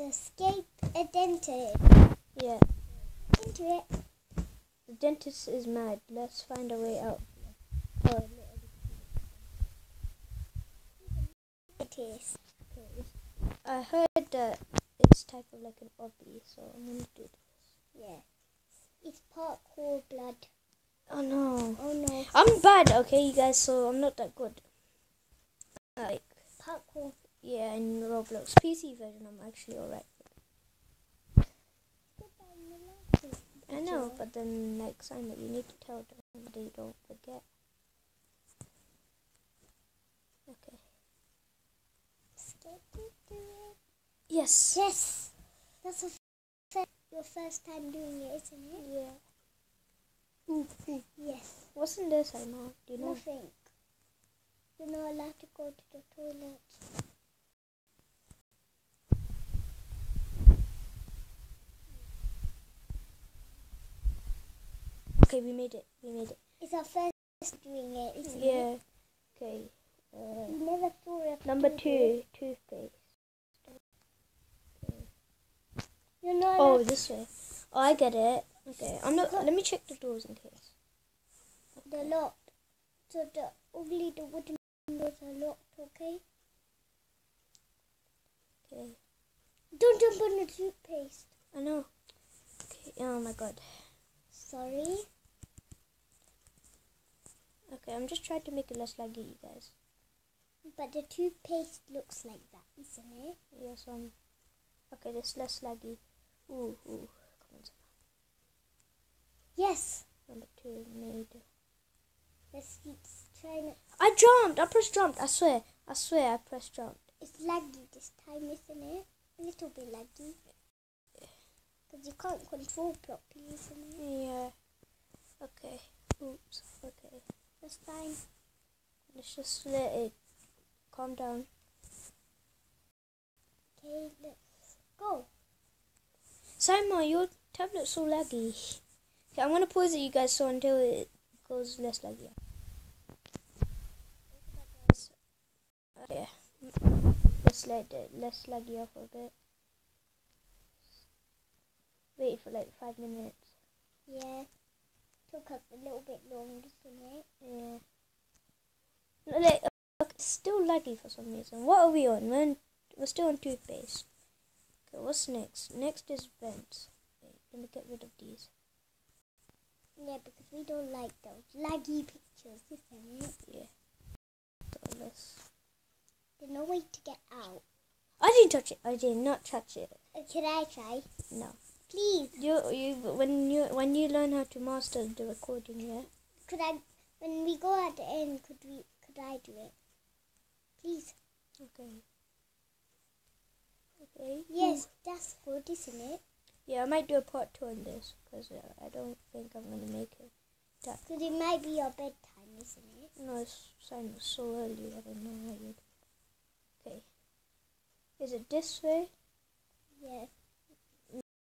escape a dentist. Yeah, Into it. the dentist is mad. Let's find a way out. Oh, Dentist. I heard that it's type of like an obby, so I'm gonna do this. Yeah. It's parkour blood. Oh no. Oh no. I'm bad, okay, you guys, so I'm not that good. Like, Parkour. Yeah, in Roblox PC version, I'm actually alright. I know, but then next time that you need to tell them, they don't forget. Okay. Escape into it. Yes. Yes. That's a your first time doing it, isn't it? Yeah. Mm-hmm. Yes. What's in this? I know. Do you know? Nothing. You're not allowed to go to the toilet. Okay, we made it. We made it. It's our first doing it, isn't it? Yeah. Okay. Uh, We never number two, toothpaste. You're not Oh, this way. Oh, I get it. Okay, I'm not. Let me check the doors in case. They're locked. So the only the wooden doors are locked, okay? Okay. Don't jump on the toothpaste. I know. Okay. Oh my god. Sorry. Okay, I'm just trying to make it less laggy, you guys. But the toothpaste looks like that, isn't it? Yes, um. Okay, this less laggy. Ooh, ooh. Come on. Yes. Number two made. Let's keep trying it. I jumped. I pressed jumped. I swear. I swear. I pressed jumped. It's laggy this time, isn't it? A little bit laggy. Because you can't control properly, isn't it? Yeah. Okay. Oops. Okay. That's fine. Let's just let it calm down. Okay, let's go. Simon, your tablet's so laggy. Okay, I'm gonna pause it, you guys, so until it goes less laggy. Yeah. Let's let it less laggy off a bit. Wait for like five minutes. Yeah. Took us a little bit long, isn't it? Yeah. No, like, uh, it's still laggy for some reason. What are we on? We're, on, we're still on toothpaste. Okay, what's next? Next is vents. Wait, let me get rid of these. Yeah, because we don't like those laggy pictures, isn't it? Yeah. So let's. There's no way to get out. I didn't touch it. I did not touch it. Uh, Can I try? No. Please. You you when you when you learn how to master the recording, yeah. Could I, when we go at the end, could we, could I do it? Please. Okay. Okay. Yes, that's good, isn't it? Yeah, I might do a part two on this because uh, I don't think I'm gonna make it. Because it might be your bedtime, isn't it? No, it's so early. I don't know how you. Okay. Is it this way? Yeah.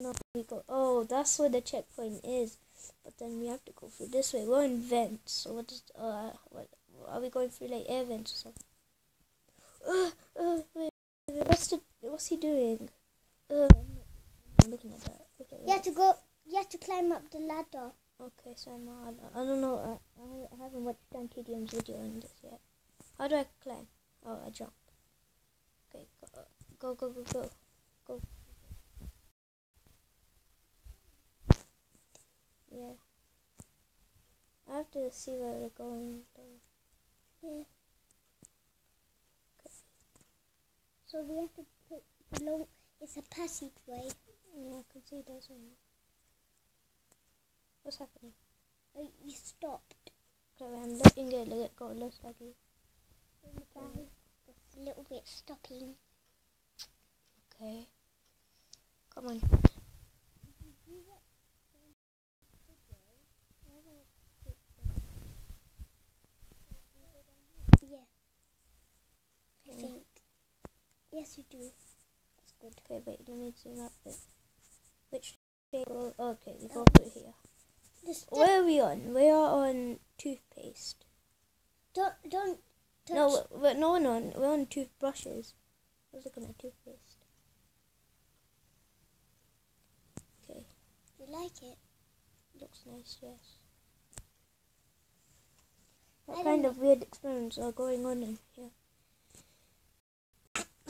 No, we go. Oh, that's where the checkpoint is. But then we have to go through this way. We're in vents. So what is uh what are we going through like air vents or something? Uh, uh, wait, wait, what's the what's he doing? Uh, I'm looking at that. Okay. You have to go, you have to climb up the ladder. Okay, so I'm, I, I don't know. I, I, I haven't watched Dan TDM's video on this yet. How do I climb? Oh, I jump. Okay, go, go, go, go, go. go. Yeah. I have to see where we're going. Though. Yeah. So we have to put below, it's a passageway. Yeah, I can see there's one. What's happening? Oh, you stopped. Okay, I'm letting it let it go less laggy. Bye. It's a little bit stopping. Okay. Come on. yes, you do. That's good. Okay, but you me need to zoom out. But which table? Okay, we go through here. Just, Where are we on? We are on toothpaste. Don't don't. Touch. No, we're, no, we're on. We're on toothbrushes. I was looking at toothpaste. Okay. You like it? Looks nice. Yes. What I kind of know. weird experiments are going on in here?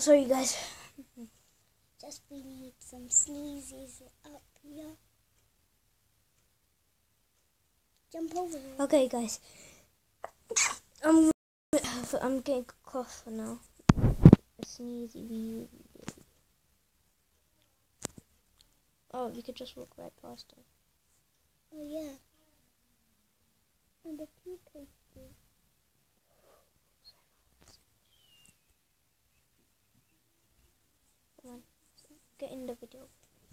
Sorry, guys. Just we need some sneezes up here. Jump over it. Okay, guys. I'm I'm getting a cough for now. A sneezy. Oh, we could just walk right past it. Oh yeah. And the toothpaste. tube. Come on, get in the video.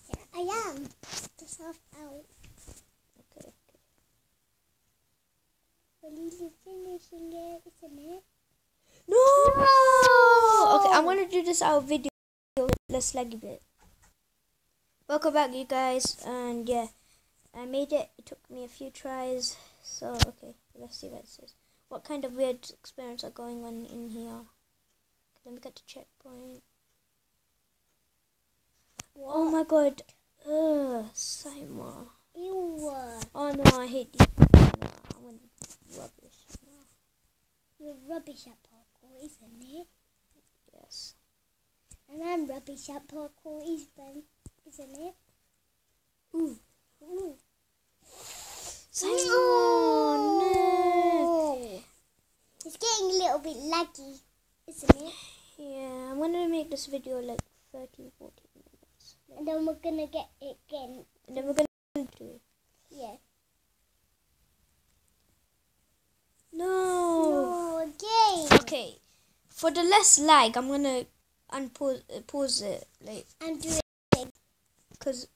Yeah, I am. Just half out. Okay. okay. We're nearly finishing it, isn't it? No. Okay, I'm gonna do this out video. Let's lag a bit. Welcome back, you guys, and yeah, I made it. It took me a few tries. So okay, let's see what it says. What kind of weird experiments are going on in here? Let me get to checkpoint. Oh my god. Ugh, Simon. Ew. Oh no, I hate these. No, I want rubbish. No. You're rubbish at parkour, isn't it? Yes. And I'm rubbish at parkour, isn't isn't it? Ooh. Ooh. Simon. No. It's getting a little bit laggy, isn't it? Yeah, I'm gonna make this video like 30, 40 minutes. Like, And then we're gonna get it again. and then we're gonna do it. Yeah. No. No, again. Okay. For the less lag, I'm gonna unpause uh, pause it, like, And do it. cause,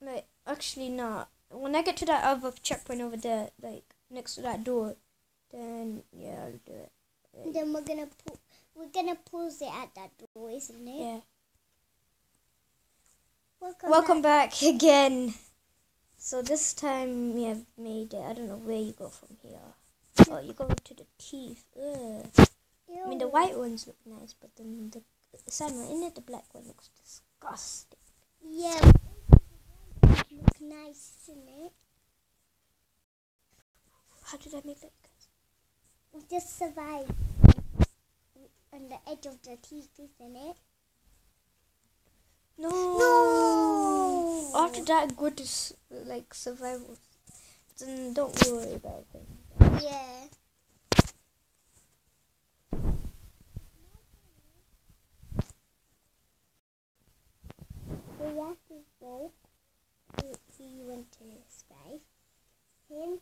like, actually not. When I get to that other checkpoint over there, like next to that door, then yeah, I'll do it. And then we're gonna pu- we're gonna pause it at that door, isn't it? Yeah. Welcome. Welcome back again. So this time we have made it. I don't know where you go from here. Oh, you go to the teeth. Ugh. I mean, the white ones look nice, but then the Simon, in it, the black one looks disgusting. Yeah. Look nice, isn't it? How did I make that? We just survived on the edge of the teeth, isn't it? No. No. After that go to like survival, then don't worry about it. Yeah. We have to go to he went to space. Him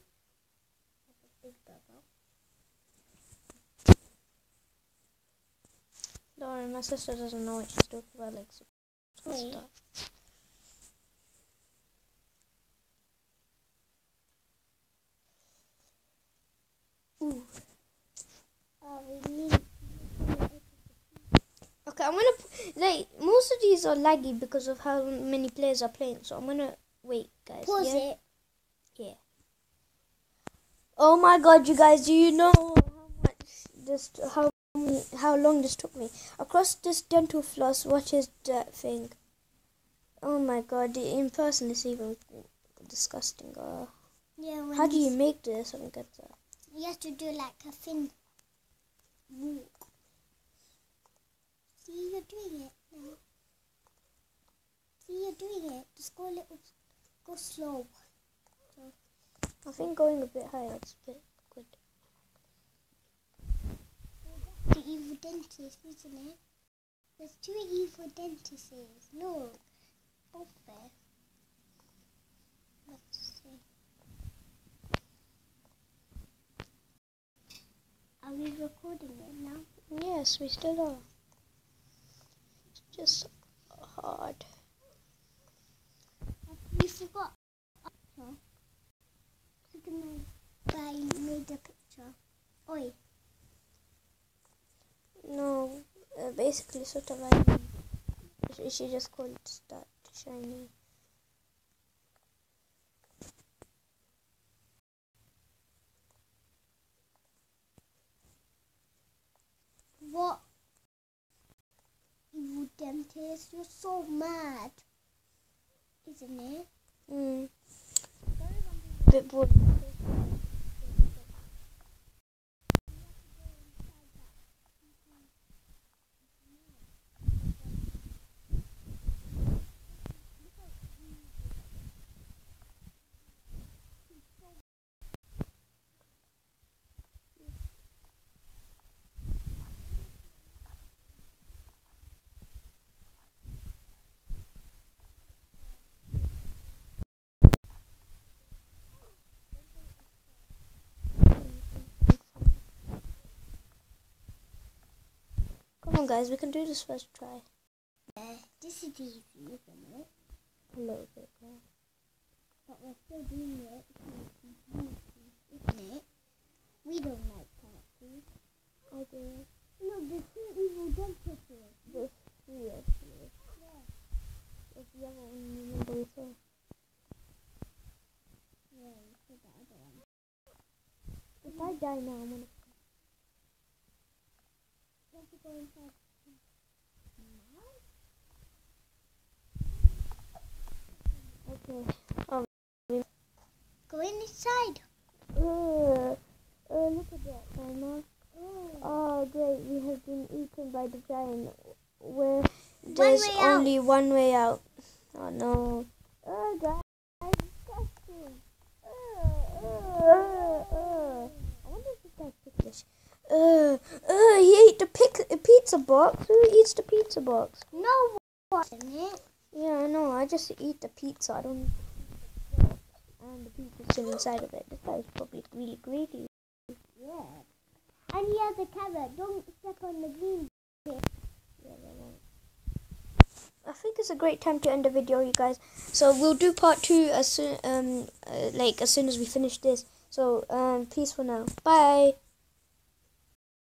has a big brother. Don't worry, my sister doesn't know what she's talking about. Like, so stuff. Ooh. Oh, we need. Okay, I'm gonna p- like most of these are laggy because of how many players are playing. So I'm gonna wait, guys. Pause yeah? it. Yeah. Oh my God, you guys! Do you know how much this how how long this took me across this dental floss? What is that thing? Oh my God! The in person is even disgusting. Uh, Yeah. How do you make this? I don't get that. You have to do like a thin walk. See, you're doing it now. See, you're doing it. Just go a little, go slow. I think going a bit higher is a bit good. The evil dentist, isn't it? There's two evil dentists. No, both there. Let's see. Are we recording it now? Yes, we still are. It's hard. We forgot. Look at my guy made a picture. Oi. No, uh, basically sort of like she- just called it start shiny. What? Evil you're so mad. Isn't it? Mm. Bit bored. Come on, guys, we can do this first try. Yeah, this is easy, isn't it? A little bit, yeah. But we're still doing it because it's easy, isn't it? We don't like parties. I do. Look, the two evil dentists. There's three actually. There's the other one, remember we saw. Yeah, we saw the other one. If I die now, I'm gonna. Have to go inside. Okay. Uh, uh, look at that, Emma. Oh. Oh, great. We have been eaten by the giant. Where there's out. only one way out. Oh, no. Oh, guys. Disgusting. Uh, uh, uh, uh. I wonder if this guy's ticklish. Uh, uh, he ate the pic- pizza box. Who eats the pizza box? No one. Yeah, I know. I just eat the pizza. I don't. And the pizza's still inside of it. This guy's probably really greedy. Yeah. And he has a carrot. Don't step on the green. Yeah, they won't. I think it's a great time to end the video, you guys. So we'll do part two as soon, um, uh, like as soon as we finish this. So, um, peace for now. Bye.